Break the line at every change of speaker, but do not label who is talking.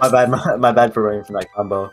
My bad, my, my bad for running from that combo.